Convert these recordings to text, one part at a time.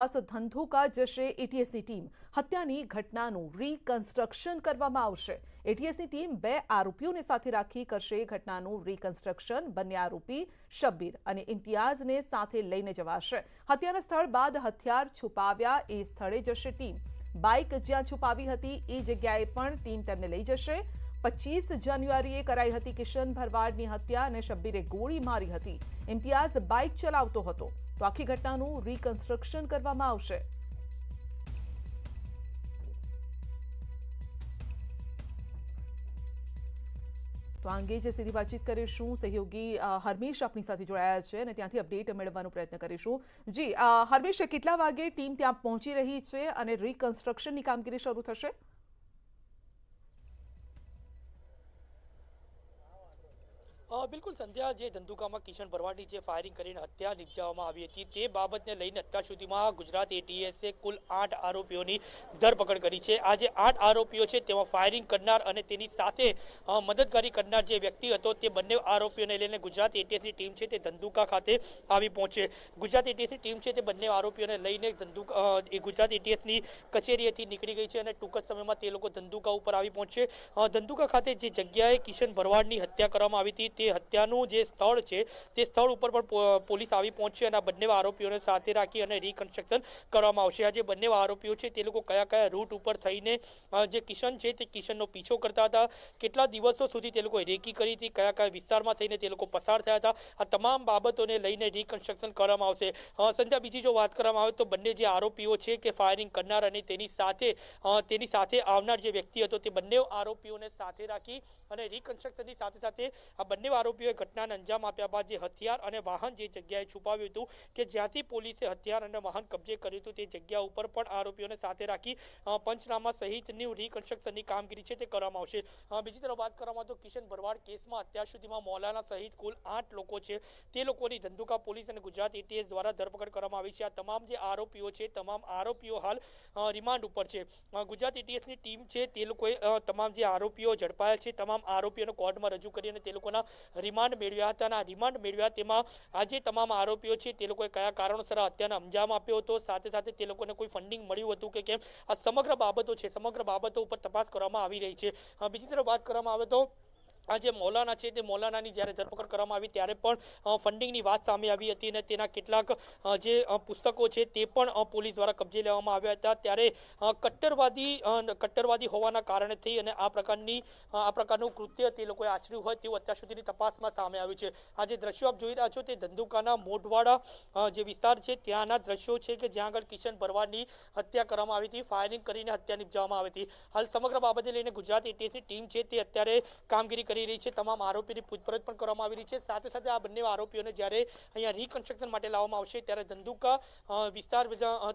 ધંધુકા જશે એટીએસની ટીમ. હત્યાની ઘટનાનું રીકન્સ્ટ્રક્શન કરવામાં આવશે. એટીએસની ટીમ બે આરોપીઓને સાથે રાખી કરશે ઘટનાનું રીકન્સ્ટ્રક્શન બંને આરોપી શબ્બીર અને ઇમ્તિયાઝને સાથે લઈને જવાશે. હત્યાના સ્થળ બાદ હથિયાર છુપાવ્યા એ સ્થળે જશે ટીમ. બાઇક જ્યાં છુપાવી હતી એ જગ્યાએ પણ ટીમ તેમને લઈ જશે. પચીસ જાન્યુઆરીએ કરાઈ હતી કિશન ભરવાડની હત્યા અને શબ્બીરે ગોળી મારી હતી. ઇમ્તિયાઝ બાઇક ચલાવતો હતો. તો આખી ઘટનાનું રીકન્સ્ટ્રક્શન કરવામાં આવશે. તો આ અંગે જે સીધી વાતચીત કરીશું સહયોગી અ, હરમેશ આપણી સાથે જોડાયા છે અને ત્યાંથી અપડેટ મેળવવાનો પ્રયત્ન કરીશું. જી અ, હરમેશ કેટલા વાગે ટીમ ત્યાં પહોંચી રહી છે અને રીકન્સ્ટ્રક્શનની કામગીરી શરૂ થશે? બિલકુલ સંધ્યા, જે ધંધુકામાં કિશન ભરવાડની જે ફાયરિંગ કરીને હત્યા નિપજાવવામાં આવી હતી, તે બાબતને લઈને અત્યાર સુધીમાં ગુજરાત એટીએસે કુલ આઠ આરોપીઓની ધરપકડ કરી છે. આ જે આઠ આરોપીઓ છે, તેમાં ફાયરિંગ કરનાર અને તેની સાથે મદદગારી કરનાર જે વ્યક્તિ હતો, તે બંને આરોપીઓને લઈને ગુજરાત એટીએસની ટીમ છે, તે ધંધુકા ખાતે આવી પહોંચે. ગુજરાત એટીએસની ટીમ છે, તે બંને આરોપીઓને લઈને ધંધુકા ગુજરાત એટીએસની કચેરીએથી નીકળી ગઈ છે અને ટૂંક જ સમયમાં તે લોકો ધંધુકા ઉપર આવી પહોંચશે ધંધુકા ખાતે જે જગ્યાએ કિશન ભરવાડની હત્યા કરવામાં આવી હતી તે હત્યાનું જે સ્થળ છે, તે સ્થળ ઉપર પણ પોલીસ આવી પહોંચશે અને આ બંને આરોપીઓને સાથે રાખી અને રિકન્સ્ટ્રક્શન કરવામાં આવશે. આ જે બંને આરોપીઓ છે, તે લોકો કયા કયા રૂટ ઉપર થઈને જે કિશન છે, તે કિશનનો પીછો કરતા હતા. કેટલા દિવસો સુધી તે લોકોએ રેકી કરી હતી, કયા કયા વિસ્તારમાં થઈને તે લોકો પસાર થયા હતા. આ તમામ બાબતોને લઈને રિકન્સ્ટ્રક્શન કરવામાં આવશે. સંધ્યા, બીજી જો વાત કરવામાં આવે તો બંને જે આરોપીઓ છે કે ફાયરિંગ કરનાર અને તેની સાથે તેની સાથે આવનાર જે વ્યક્તિ હતો, તે બંને આરોપીઓને સાથે રાખી અને રિકન્સ્ટ્રક્શનની સાથે સાથે આ બંને આરોપીઓએ ઘટનાને અંજામ આપ્યા બાદ જે હથિયાર અને વાહન જે જગ્યાએ છુપાવ્યું હતું કે જ્યાંથી પોલીસે હથિયાર અને વાહન કબજે કર્યું હતું તે જગ્યા ઉપર પણ આરોપીઓને સાથે રાખી પંચનામા સહિતની રિકન્સ્ટ્રક્શનની કામગીરી છે તે કરવામાં આવશે. બીજી તરફ વાત કરવામાં તો કિશન ભરવાડ કેસમાં અત્યાર સુધીમાં મૌલાના સહિત કુલ આઠ લોકો છે. તે લોકોની ધંધુકા પોલીસ અને ગુજરાત એટીએસ દ્વારા ધરપકડ કરવામાં આવી છે. આ તમામ જે આરોપીઓ છે, તમામ આરોપીઓ હાલ રિમાન્ડ ઉપર છે. ગુજરાત એટીએસની ટીમ છે તે લોકોએ તમામ જે આરોપીઓ ઝડપાયા છે, તમામ આરોપીઓને કોર્ટમાં રજૂ કરી અને તે લોકોના રિમાન્ડ મેળવ્યા હતા અને આ રિમાન્ડ મેળવ્યા તેમાં આ જે તમામ આરોપીઓ છે તે લોકોએ કયા કારણોસર હત્યાને અંજામ આપ્યો હતો? સાથે સાથે તે લોકોને કોઈ ફંડિંગ મળ્યું હતું કે કેમ? આ સમગ્ર બાબતો છે, સમગ્ર બાબતો ઉપર તપાસ કરવામાં આવી રહી છે. બીજી તરફ વાત કરવામાં આવે તો આ જે મૌલાના છે તે મૌલાનાની જ્યારે ધરપકડ કરવામાં આવી ત્યારે પણ ફંડિંગની વાત સામે આવી હતી અને તેના કેટલાક જે પુસ્તકો છે તે પણ પોલીસ દ્વારા કબજે લેવામાં આવ્યા હતા. ત્યારે કટ્ટરવાદી કટ્ટરવાદી હોવાના કારણે થઈ અને આ પ્રકારની આ પ્રકારનું કૃત્ય તે લોકોએ આચર્યું હોય તેવું અત્યાર સુધીની તપાસમાં સામે આવ્યું છે. આ જે દ્રશ્યો આપ જોઈ રહ્યા છો તે ધંધુકાના મોઢવાડા જે વિસ્તાર છે ત્યાંના દ્રશ્યો છે કે જ્યાં આગળ કિશન ભરવાડની હત્યા કરવામાં આવી હતી ફાયરિંગ કરીને હત્યા નિપજાવવામાં આવી હતી. હાલ સમગ્ર બાબતે લઈને ગુજરાત એટીએસની ટીમ છે તે અત્યારે કામગીરી કરી રહી છે, તમામ આરોપીની પૂછપરછ પણ કરવામાં આવી રહી છે. સાથે સાથે આ બંને આરોપીઓને જ્યારે અહીંયા રિકન્સ્ટ્રક્શન માટે લાવવામાં આવશે, ત્યારે ધંધુકા વિસ્તાર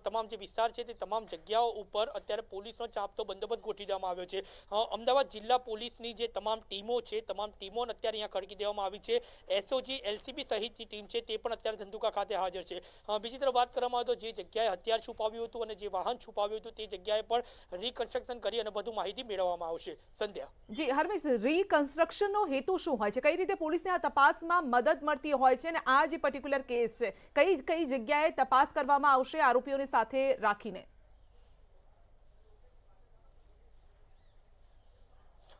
તમામ જે વિસ્તાર છે તે તમામ જગ્યાઓ ઉપર અત્યારે પોલીસનો ચાંપતો બંદોબસ્ત ગોઠવી દેવામાં આવ્યો છે. અમદાવાદ જિલ્લા પોલીસની જે તમામ ટીમો છે, તમામ ટીમોને અત્યારે અહીંયા ખડકી દેવામાં આવી છે. એસઓજી એલસીબી સહિતની ટીમ છે તે પણ અત્યારે ધંધુકા ખાતે હાજર છે. બીજી તરફ વાત કરવામાં આવે તો જે જગ્યાએ હથિયાર છુપાવ્યું હતું અને જે વાહન છુપાવ્યું હતું તે જગ્યાએ પણ રિકન્સ્ટ્રક્શન કરી અને વધુ માહિતી મેળવવામાં આવશે. સંધ્યા. જી હરમેશ રીકન્સ્ટ્રક્શનનો હેતુ શું હોય છે? કઈ રીતે પોલીસને આ તપાસમાં મદદ મળતી હોય છે? અને આ જે પર્ટિક્યુલર કેસ છે, કઈ કઈ જગ્યાએ તપાસ કરવામાં આવશે? આરોપીઓને સાથે રાખીને.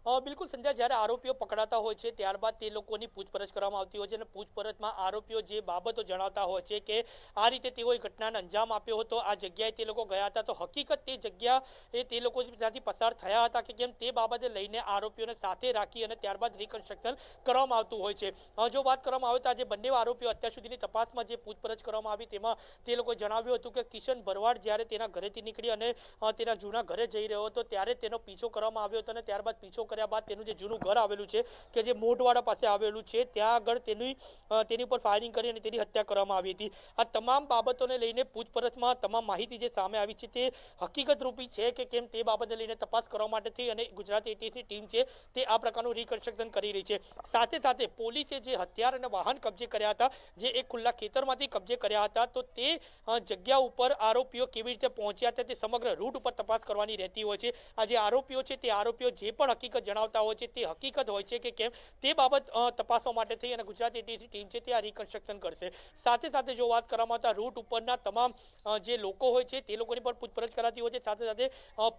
બિલકુલ સંધ્યા, જ્યારે આરોપીઓ પકડાતા હોય છે, ત્યારબાદ તે લોકોની પૂછપરછ કરવામાં આવતી હોય છે અને પૂછપરછમાં આરોપીઓ જે બાબતો જણાવતા હોય છે કે આ રીતે તેઓએ ઘટનાને અંજામ આપ્યો હતો, આ જગ્યાએ તે લોકો ગયા હતા. તો હકીકત તે જગ્યા એ તે લોકો ત્યાંથી પસાર થયા હતા કે કેમ તે બાબતે લઈને આરોપીઓને સાથે રાખી અને ત્યારબાદ રિકન્સ્ટ્રક્શન કરવામાં આવતું હોય છે. જો વાત કરવામાં આવે તો આજે બંને આરોપીઓ અત્યાર સુધીની તપાસમાં જે પૂછપરછ કરવામાં આવી તેમાં તે લોકોએ જણાવ્યું હતું કે કિશન ભરવાડ જ્યારે તેના ઘરેથી નીકળી અને તેના જૂના ઘરે જઈ રહ્યો હતો, ત્યારે તેનો પીછો કરવામાં આવ્યો હતો અને ત્યારબાદ પીછો કર્યા બાદ તેનું જે જૂનું ઘર આવેલું છે, કે જે મોટવાડા પાસે આવેલું છે, ત્યાં આગળ તેની તેની ઉપર ફાયરિંગ કરી અને તેની હત્યા કરવામાં આવી હતી. આ તમામ બાબતોને લઈને પૂછપરછમાં તમામ માહિતી જે સામે આવી છે તે હકીકત રૂપી છે કે કેમ તે બાબતે લઈને તપાસ કરવા માટે થઈ અને ગુજરાત એટીએસની ટીમ છે તે આ પ્રકારનું રિકન્સ્ટ્રક્શન કરી રહી છે. સાથે સાથે પોલીસે જે હથિયાર અને વાહન કબજે કર્યા હતા, જે એક ખુલ્લા ખેતરમાંથી કબજે કર્યા હતા, તો તે જગ્યા ઉપર આરોપીઓ કેવી રીતે પહોંચ્યા હતા તે સમગ્ર રૂટ ઉપર તપાસ કરવાની રહેતી હોય છે. આ જે આરોપીઓ છે તે આરોપીઓ જે પણ હકીકત જણાવતા હોય છે, તે હકીકત હોય છે કે કેમ? તે બાબત તપાસવા માટે થઈ અને ગુજરાત એટીસી ટીમ છે તે આ રિકન્સ્ટ્રક્શન કરશે. સાથે સાથે જો વાત કરવામાં આવતા રૂટ ઉપરના તમામ જે લોકો હોય છે, તે લોકોની પણ પૂછપરછ કરાતી હોય છે. સાથે સાથે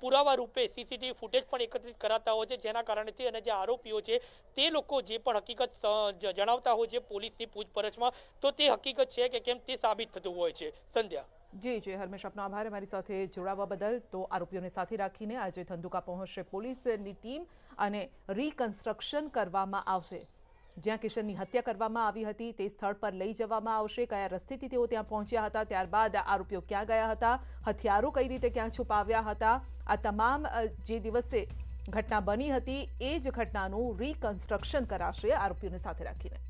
પુરાવા રૂપે સીસીટીવી ફૂટેજ પણ એકત્રિત કરાતા હોય છે, જેના કારણેથી અને જે આરોપીઓ છે, તે લોકો જે પણ હકીકત જણાવતા હોય છે પોલીસની પૂછપરછમાં, તો તે હકીકત છે કે કેમ તે સાબિત થતું હોય છે. સંધ્યા. જી જી હરમેશ આપનો આભાર અમારી સાથે જોડાવા બદલ તો આરોપીઓને સાથે રાખીને આજે ધંધુકા પહોંચશે પોલીસની ટીમ અને રિકન્સ્ટ્રક્શન કરવામાં આવશે જ્યાં કિશનની હત્યા કરવામાં આવી હતી તે સ્થળ પર લઈ જવામાં આવશે। કયા રસ્તેથી તેઓ ત્યાં પહોંચ્યા હતા ત્યારબાદ આરોપીઓ ક્યાં ગયા હતા હથિયારો કઈ રીતે ક્યાં છુપાવ્યા હતા આ તમામ અ, જે દિવસે ઘટના બની હતી એ જ ઘટનાનું રિકન્સ્ટ્રક્શન કરાશે આરોપીઓને સાથે રાખીને.